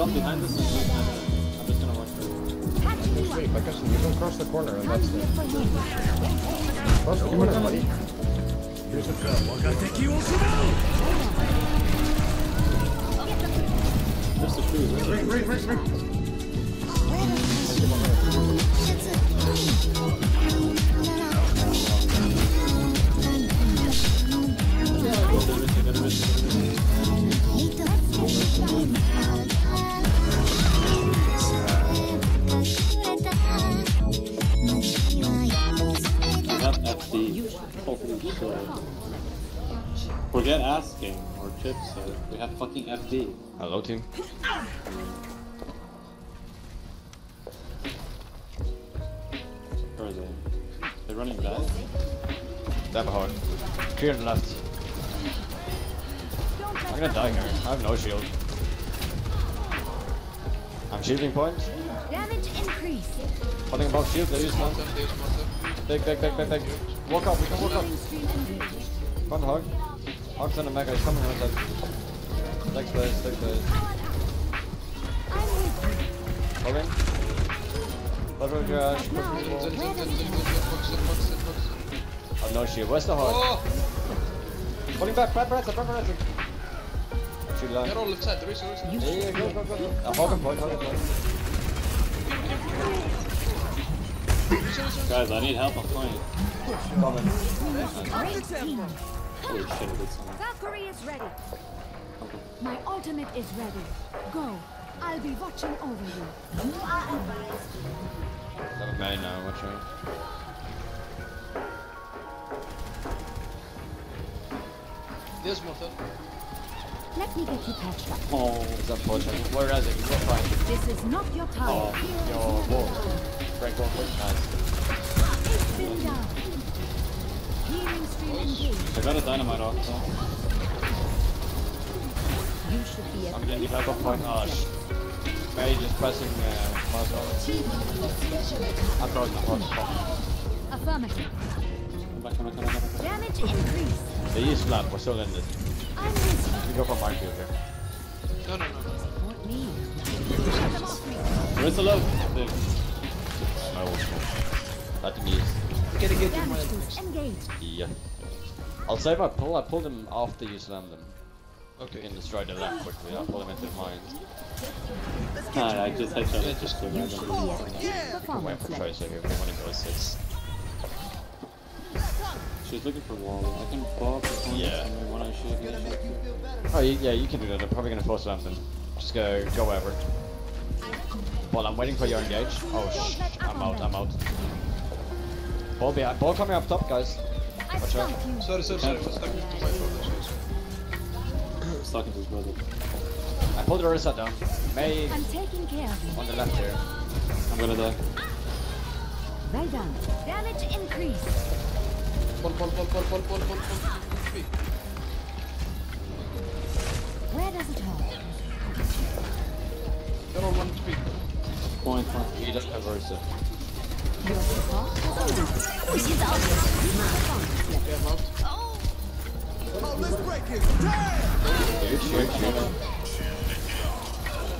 jump behind us and I'm just gonna watch for Catch me Wait, one. like you can cross the corner and that's it. you. Cross the corner, buddy. Here's the trap. There's the tree. Right, right, right, right. Have FD. Holy shit. Forget asking or chips. We have fucking FD. Hello, team. Where are they? They're running back. That behind. Clear to the left. I'm gonna die here. I have no shield. I'm shielding point. Damage increase. Putting above shield. They use one. They use one. Big, big, big, big, big. Walk up. We can walk up. Engaged. One hog. Hog's in the mega. He's coming with us. Next place. Next place. I'm with you. Holding. Level crash. Now, Zin, zin, where zin, does zin, it zin, end? zin, box, zin, box, zin, box. Oh, no shield. Where's the hog? Oh! Pulling back. Bad Bradford. Bad Bradford. Shield They're all left side. There is, there is. Yeah, yeah, go, go, go, go. Uh, hog and point. Hog and point. Guys, I need help. I'm flying. Coming. Great team. Holy shit, I did something. Valkyrie is ready. My ultimate is ready. Go. I'll be watching over you. You are advised. Seven man now. Watch out. There's more third. Let me get you patched up. Oh, It's unfortunate. Where is it? You're fine. This is not your time. Oh, your wall. Break wall quick. Nice. It's been down. Healing stream engaged. I got a dynamite off. So. You should be I'm at getting back off point. Oh, sh- Mary just pressing uh, mouse on. I'm frozen. I'm Affirmative. Come back, come back, come back, come back. Damage increase. They use flat. We're still in this. I'm with We go for Mark here. No, no, no. you. Support me. Shut them off me. Where's the load? Big. I will smoke. That means. Get it, get it. Damage. Yeah. I'll save I pull. I pulled them after you slammed them. You Okay. can destroy the left quickly. I'll pull them into the mines. Ah, I just headshot Yeah, it. just- so You random. should be at peak Wait performance for level. Tracer here. We want to go six. She's looking for wall. I can bob the points Yeah. and when I shoot, yeah. Oh, yeah, you can do that. They're probably gonna force slam them. Just go, go wherever. Well, I'm waiting for your engage. Oh, sh! I'm out. I'm out. Ball behind. Ball coming up top, guys. Watch out. stump you. Sorry, sorry, sorry. I was stuck with my phone. He's talking to his brother. I pulled the Orisa down. May I'm taking care of you. on the left here. I'm gonna die. Well done. Damage increase. Pull, pull, pull, pull, pull, pull, pull, pull. Point, point. He doesn't have Orisa. Your support has arrived. This is our performance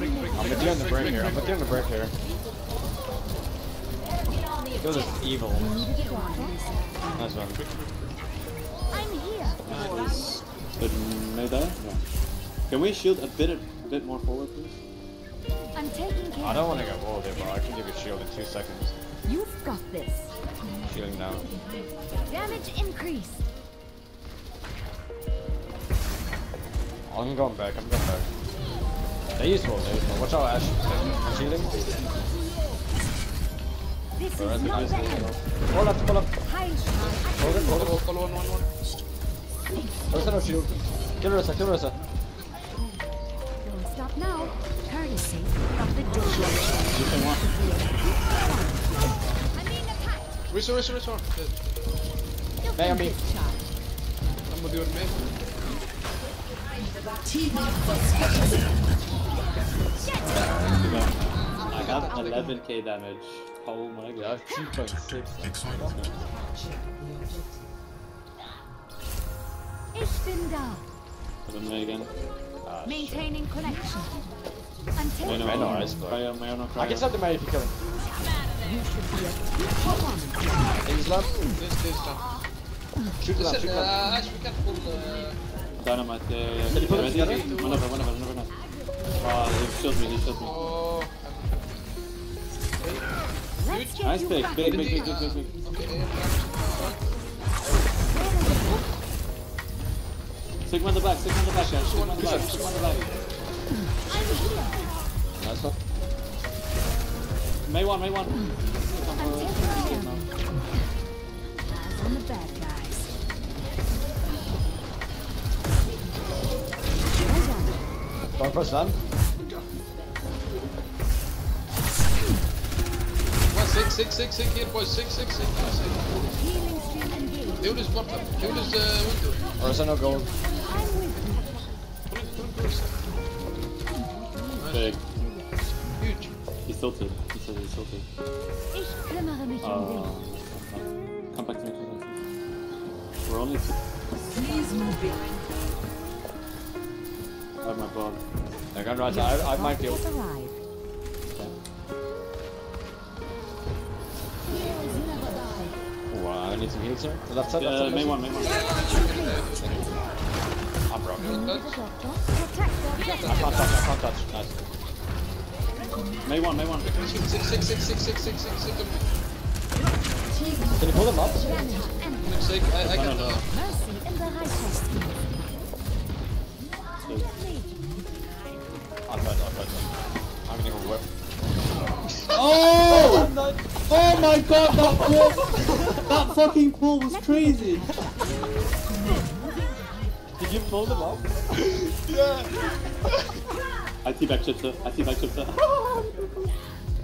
I'm gonna do on the break here. I'm gonna do on the break here. Kill this evil. Nice one. I'm here. Nice. Did May die? No. Can we shield a bit, a bit more forward, please? I'm taking care I don't want to get walled here, but I can give you shield in two seconds. you. You've got this. Shielding now. Damage increase. I'm going back. I'm going back. They use wall. They use wall. Watch out, Ash. I'm shielding. This is not the end. Pull up, pull up. Hold it, hold it. Pull, one, one, one. Orisa no shield. Kill Orisa, kill Orisa. Don't stop now. Courtesy of the day. You can walk. I'm being attacked. Restore, restore, restore. Dead. You'll Bang on me. I'm gonna do it, man. I got 11k damage. Oh my god. 2.6. Ich bin da. Seven May again. Ah, shit. Maintaining connection. I'm taking no, no, I know, I know. I, know. I can send them out if you kill him. You should be a He's left. There's, there's left. Shoot the left, shoot the left. Uh, actually, we can pull the... Dynamite, yeah, yeah. Can you put them together? One of them, one of them, one of them. Ah, they've killed me, they've killed me. Oh. Good. Nice pick, big, big, big, big, big, big. Okay. Sigma on the back, Sigma on the back, guys. Sigma on the back, Sigma on the back. Nice one. May one, May one. I'm taking Eyes on the bad guys. Well done. Going for a slam. One, six, six, six, six here, boys, six, six, six, six, six. Healing stream engaged. Leon is bottom, Leon is, uh, window. Or is there no gold? Big. Huge. He's tilted. He says he's tilted. Uh, come back to me, come back to me. We're only two. Please move it. I have my bomb. I got Raja. I, I might be able to. Wow, I need some heals here. Left side, left side. Yeah, main one, main one. I'm broken. I can't touch, I can't touch. Nice. May one, may one. Six, six, six, six, six, six, six, six. Can you pull them up? I, I can. No, no. I'll fight, I'll fight. I'm gonna whip. Oh! oh my god, that pull! that fucking pull was crazy! Did you pull them up? yeah! I teabag chips it. I teabag chips it.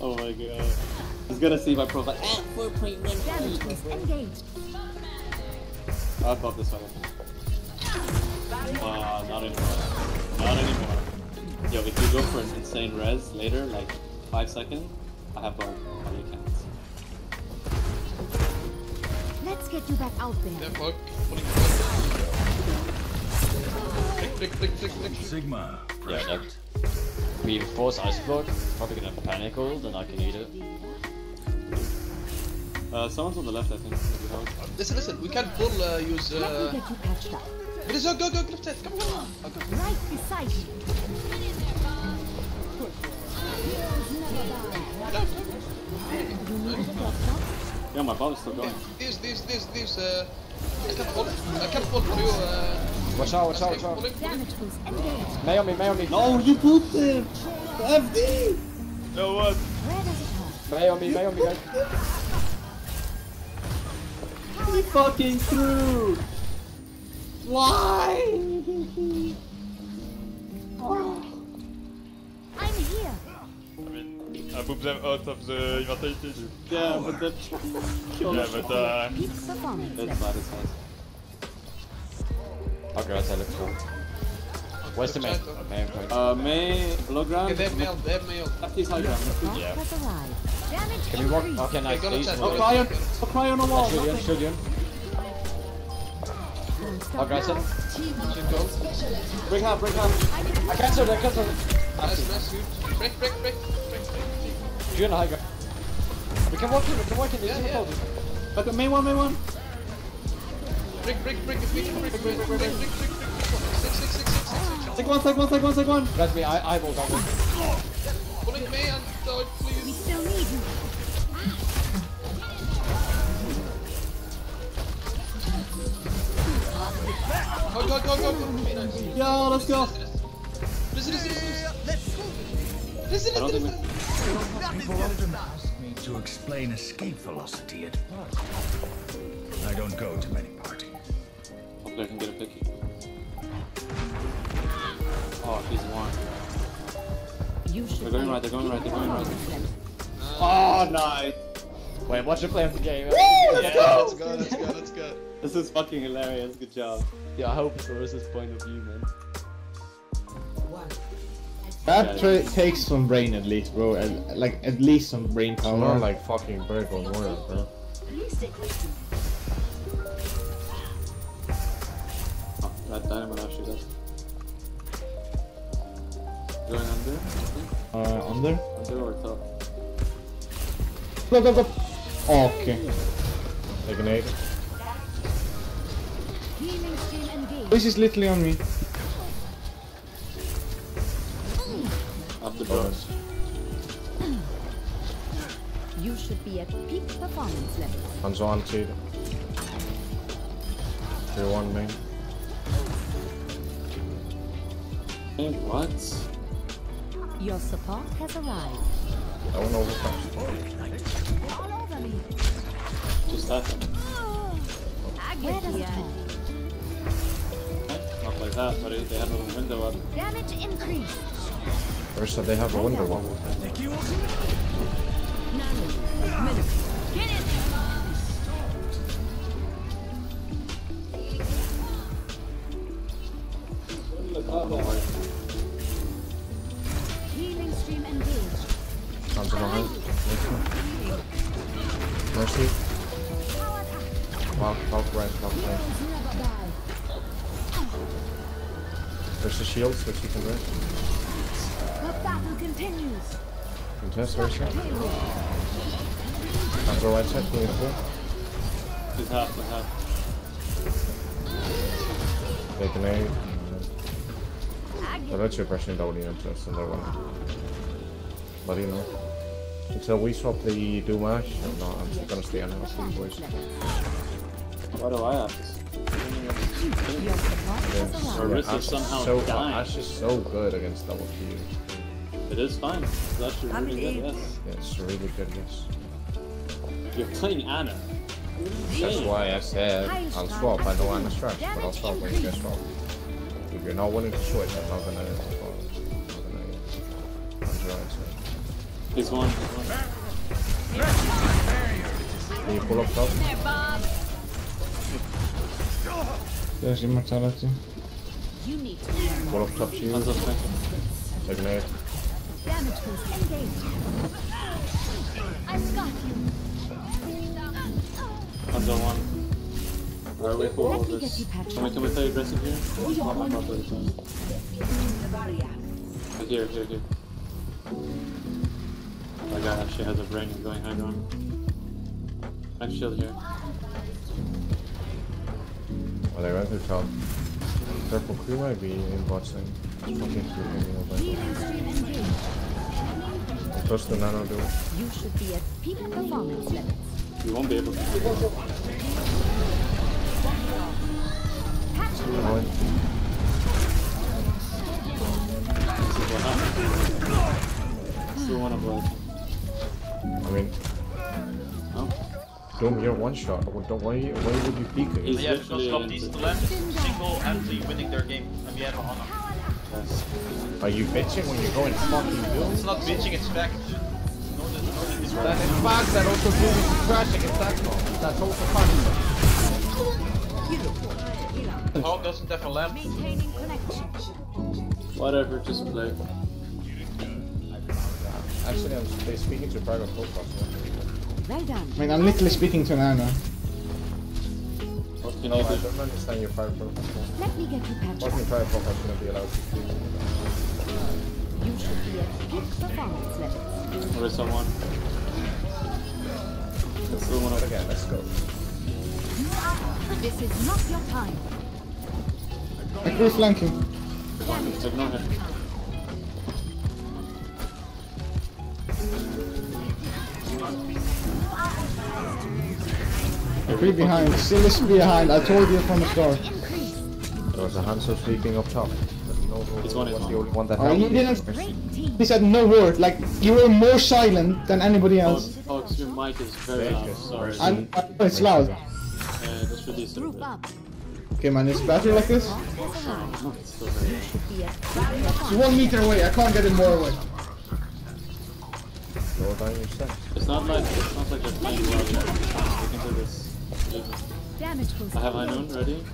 oh my god. He's gonna see my profile. Ah, 4.1. Damage boost engaged. I thought this one. Uh, not anymore. Not anymore. Yo, if you go for an insane res later, like 5 seconds, I have both. Oh, you can't. Let's get you back out yeah, there. fuck. Pulling Flick, flick, flick, flick, flick. Sigma. Yeah, that. We force ice block. Probably gonna panic ult, and I can eat it. Uh, someone's on the left, I think. Maybe hold. Listen, listen, we can't pull, uh, use, Let me uh, get you patched up. let's go, go, go, left side, come on, come on. Okay. Right beside you. Heroes never die. You need the doctor? Yeah, my ball is still going. This, this, this, this, uh, I can't pull, I can pull for you, uh, Watch out, watch out, watch out. Naomi, Naomi. No, you put them. FD. No what? Naomi, Naomi, guys. He fucking threw. Why? I'm here. I mean, I moved them out of the immortality. Yeah, but that Yeah, but uh, that's not as nice grâce à l'option. Ouais, c'est main. Main point. Euh, main, hologram. Okay, they've mailed, they've mailed. FT's hologram. Yeah. Can we work? Okay, nice. Please. No cry on, no cry on the wall. Shoot him, shoot him. Aggressive. Should go. Break out, break out. I cancelled, I cancelled. Nice, nice, shoot. Break, break, break. Break, break. You're in the high ground. We can walk in, we can walk in. Yeah, yeah. But the main one, main one. Break, break, break, if we can break, break, break, break, break, break, break. Six, six, six, six, six, six. Take one, take one, take one, take one. That's me, I eyeball that one. Pulling me and dodge, We still need you. Go, go, go, go, go. Okay. Yo, let's go. Listen, listen, listen, listen. Listen, I don't listen, think listen. Volodin asked me to explain escape velocity at parties. I don't go to many parties. Hopefully I can get a picky. Oh, he's one. You They're going right, they're going right, they're going right. performance level. Oh, nice. Wait, watch the play of the game. let's Yeah, go. let's go, let's go, let's go. This is fucking hilarious. Good job. Yeah, I hope it's Larissa's point of view, man. That tra- takes some brain at least, bro. At, like at least some brain power. More like fucking break on words, bro. Dynamite actually does. Going under. I think. Uh, under? Under or top? Go, go, go! Okay. Take an aid. Healing stream engaged. This is literally on me. After drugs. You should be at peak performance level. Hands on, T. Tier 1 main. Hey, what? Your support has arrived. That one overpass. All over me. Just happened. I get the Not like that, buddy. They have a window up. Damage increased. First, they have a window one. Get it. There's the shields which you can do. The battle continues. Contest, Versa. Payload. Hands on right side, clean it. He's half, he's half. Take an aid. I They're get literally pressing down the interest and they're winning. But you know. Until we swap the Dumash, I'm not, I'm gonna stay on our team boys. Why do I have this? your support has Yes. Or. Risk is Ash somehow so, dying. Ash is so good against double Q. It is fine. It's actually really good, yes. Yeah, it's really good, yes. You're playing Ana. That's why I said I'll swap. I know I'm a stretch, but I'll swap when you get swap. If you're not willing to switch, I'm not gonna. I'm not gonna. I'm trying to. He's one. He's one. Can you pull up top? There, Bob. There's immortality. You need to learn Pull up top shield. Hands up, thank you. Take. Damage boost engaged. I've got you. Hands on one. Alright, wait for all this. get you, Patrick. Can we, can we play aggressive here? Oh, my God, really fast. Like Here, here, here. My guy actually has a brain going high ground. Next shield here. Well, they went to top. Purple crew might be in bot lane. Fucking crew, you know, but Healing stream engaged. I trust the nano dude. You should be at peak performance levels. You won't be able to. Patch me Come. This is what happened. Still one of blood. I mean, Doom, you're one shot. Why, don't- why, why would you peek it? He's Yeah, because literally of into- these land single entry winning their game. And we have a honor. yes. Are you bitching when you're going fucking Doom? It's not bitching, it's fact. No, the, no, the, it's Then in fact, that also Doom is crashing at that moment. That's also possible. Hog doesn't have a lamp. Whatever, just play. Actually, I'm speaking to private profiles. Well done. I mean, I'm literally speaking to Nana. What can No, you I do? don't understand your private profile. Let me get you, Patrick. Fucking private profile is gonna be allowed to speak. You should be at peak performance levels. Or is someone? That's still one But again, let's go. This is not your time. I crew flanking. Ignore him. Three behind. Still is behind. I told you from the start. There was a Hanzo sleeping up top. But no, He's one, he's was the one. only one that Oh, he didn't- He said no word. Like you were more silent than anybody else. Oh, oh, your mic is very loud. Sorry. I, I know it's loud. Uh, just release it a Group bit. up. Okay, man, it's better like this. Has arrived. No, it's still very You should be at peak It's performance. one meter away. I can't get it more away. Slow down your steps. It's not like it's not like they're playing well yet. We can this. Damage. I have high noon ready.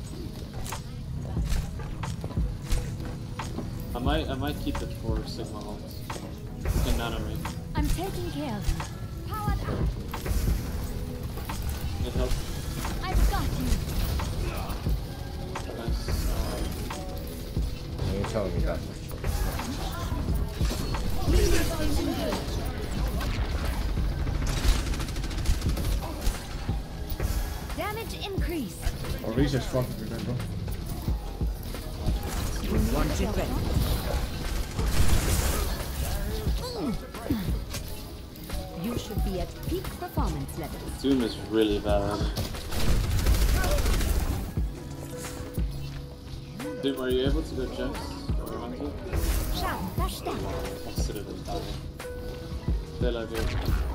I might I might keep it for Sigma ult. In nano ring. I'm taking care of you. Powered up. Need help? I've got you. Nice. Uh, you're telling me that. Healing increase. Or research fuck if you're gonna go. Want it ready. You should be at peak performance level. Doom is really bad. Doom, are you able to go checks? Or you want to? Schaden verstärkt. I'll sit it in. Stay like it.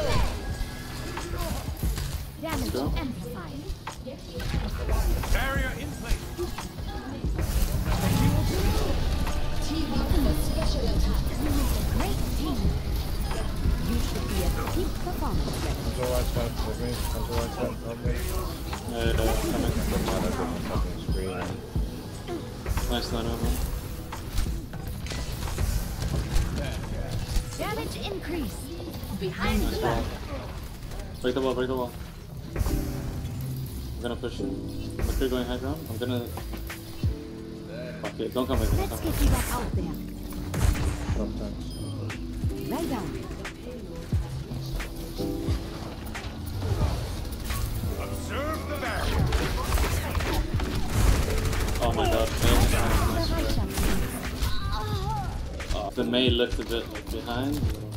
Break the wall, break the wall. I'm gonna push. McCree going high ground. I'm gonna. Fuck it, don't come with me. Don't Let's come get you back out there. Sometimes. Lie down. Observe the barrier. Oh my god, uh, May is behind. The I right Oh, the May looked a bit like behind.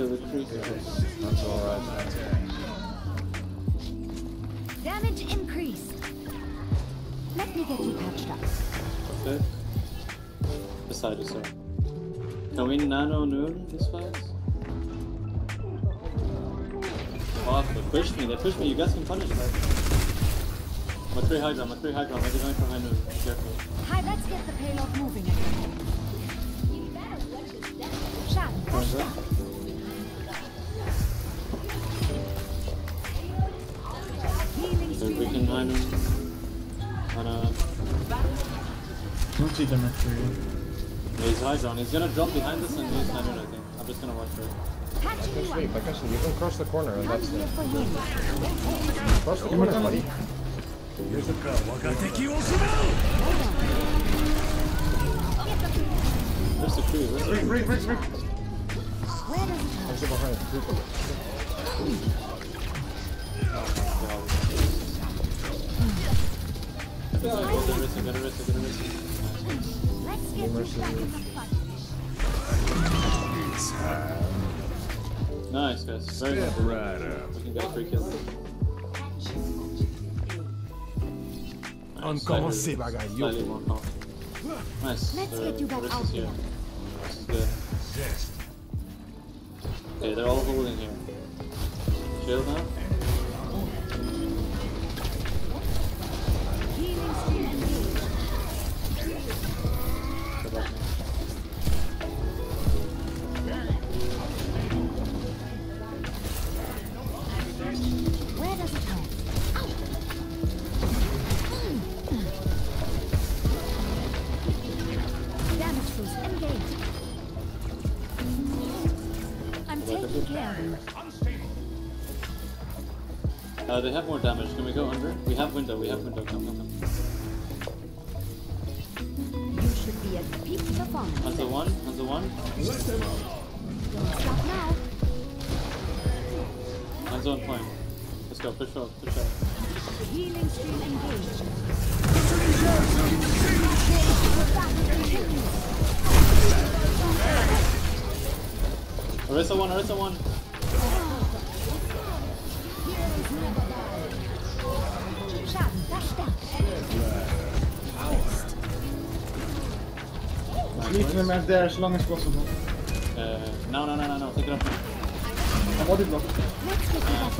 Able to the tree. That's all right. Damage increase. Let me get you patched up. Okay. Beside you, sir. Can we nano noon this fight? Fuck, they pushed me, they pushed me, you guys can punish that. McCree high ground, McCree high ground, maybe going for high noon. Be careful. Hi, let's get the payload moving again. Schaden verstärkt. Healing So we stream can high noon. On a... Don't see them at three. Yeah, he's high ground, he's gonna drop behind us and use high noon, I think. I'm just gonna watch for it. patching you Sleep. up. Like I said, you can cross the corner and that's it. Cross the corner, buddy. Here's the bell. Wakateki Osumu! Where's the tree? Where's the tree? Break, break, break. Where does it Comes in behind. Wrist, get a wrist, get a wrist. Let's get you back in the fight. Nice, guys. Very Step good. right up. We can get a free kill. Nice, Encore slightly- Slightly more calm. Nice. Let's the get you back out is here. there. This is good. Okay, they're all holding here. Shield now. Uh, they have more damage. Can we go under? We have window. We have window. Come, come, come. You should be at peak performance. Hanzo one. Hanzo one. Don't stop now. Hanzo on point. Let's go. Push forward. Push out. Healing stream engaged. The battle continues. Orisa one. Orisa one. Leave them out there as long as possible. Uh, no, no, no, no, no. Take it up. I'm body block. Let's get you out.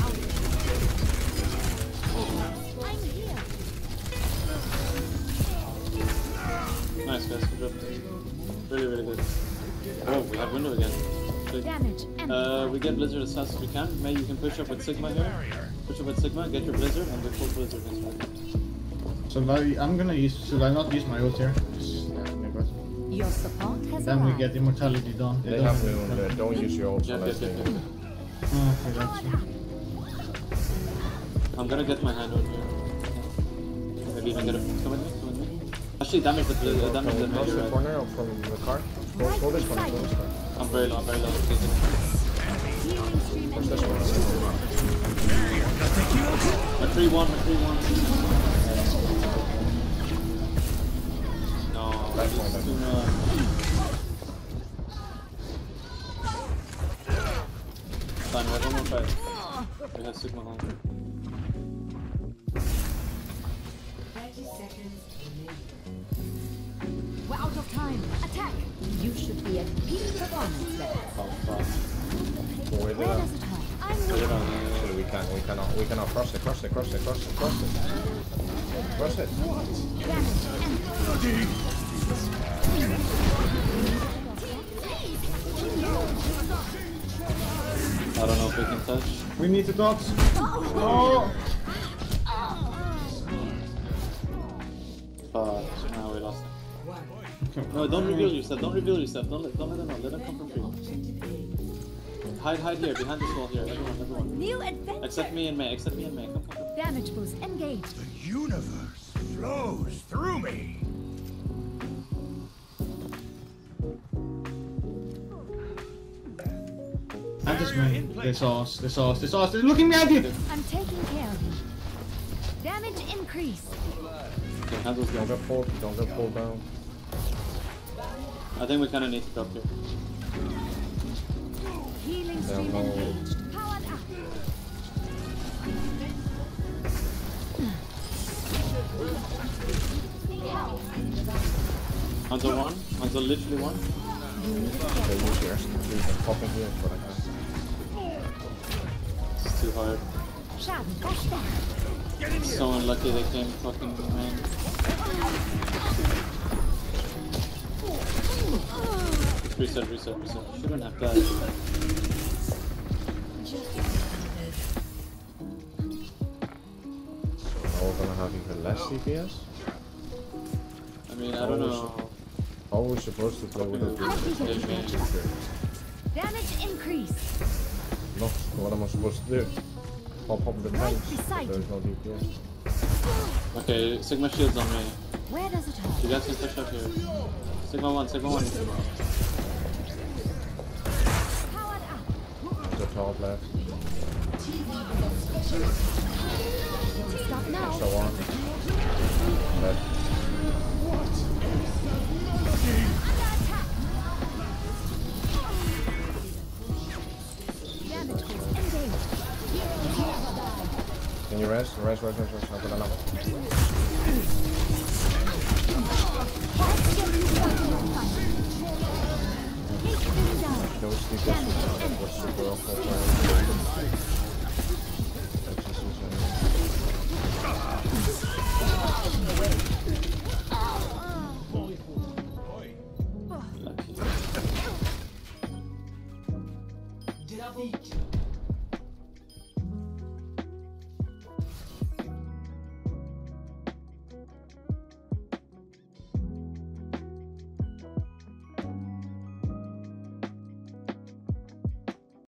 Nice, guys. Good job. Really, really good. Oh, we have window again. Good. Uh, we get Blizzard as fast as we can. May you can push up with Sigma here. Push up with Sigma, get your Blizzard, and we full Blizzard next round. So now I'm gonna use. Should I not use my ult here? Just, yeah, maybe. Your support has Then we arrived. get immortality done. They have Moon there. Don't use your ult Yep, unless yep, they... yep, yep. Oh, okay, that's it. I'm gonna get my hand on here. Maybe even get a. Come with me, come with me. Actually, damage the, the Can damage we the cross the major. corner or from the car? Go, go this one, go this one. I'm very low, I'm very low. Okay, good. Push this one. My 3 1, my 3 1. No, Back one, Fine, we have one more fight. We have Sigma home. We're out of time. Attack. You should be at peak performance level. Oh, fuck. Where does it hurt? I'm with uh, we can, we cannot, we cannot cross it, cross it, cross it, cross it, cross it. Cross it. damage and I don't know if we can touch. We need the dots. Oh! Fuck, now we lost it. No, don't reveal yourself, don't reveal yourself, don't let, don't let them know, let them come from free. Hide, hide here, behind this wall here, everyone, everyone. new adventure. Except me and May, except me and May, come, come, come. Damage boost engaged. The universe flows through me. That is me. They saw us, they saw us, they saw us. They're looking at you! I'm taking care of you. Damage increase. Okay, handles Don't go. get pulled, don't get pulled down. I think we kinda need to drop here. Healing They're stream low. engaged. Powered up. Hanzo one, Hanzo literally one. They use yours. You can pop in here, but I can't. It's too hard. So unlucky they came fucking main. Reset, reset, reset. Shouldn't have died. Now we're gonna have even less DPS? I mean, I don't know. How are we supposed to play with a I'll be dude? taking care of you. Damage increase. No, what am I supposed to do? Pop up the Right tanks, beside there's no DPS. Okay, Sigma shields on me. Where does it hurt? You guys can push up here. Sigma one, Sigma one. The top left, Stop now. so on. Left. Damage Can you rest? Rest, rest, rest, rest. I'll put another. Those sneakers were super awful. That's just insane.